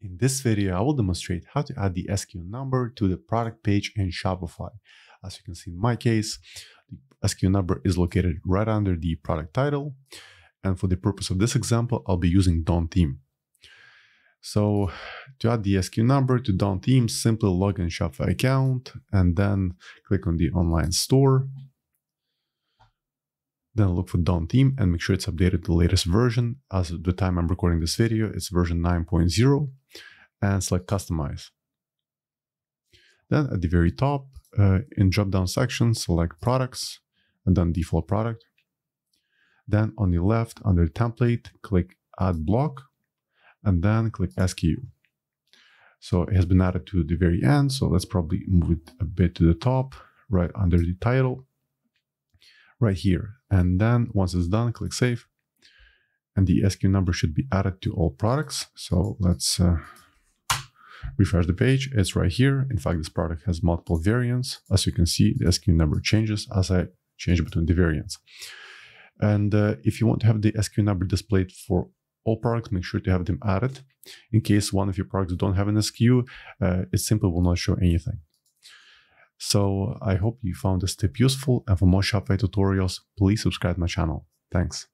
In this video, I will demonstrate how to add the SKU number to the product page in Shopify. As you can see in my case, the SKU number is located right under the product title. And for the purpose of this example, I'll be using Dawn Theme. So to add the SKU number to Dawn Theme, simply log in Shopify account and then click on the online store. Then look for Dawn Theme and make sure it's updated to the latest version. As of the time I'm recording this video, it's version 9.0 and select customize. Then at the very top, uh, in drop-down section, select products and then default product. Then on the left under template, click add block and then click SKU. So it has been added to the very end. So let's probably move it a bit to the top, right under the title, right here. And then once it's done, click save. And the SKU number should be added to all products. So let's uh, refresh the page. It's right here. In fact, this product has multiple variants. As you can see, the SKU number changes as I change between the variants. And uh, if you want to have the SKU number displayed for all products, make sure to have them added. In case one of your products don't have an SKU, uh, it simply will not show anything. So I hope you found this tip useful and for more Shopify tutorials, please subscribe my channel. Thanks.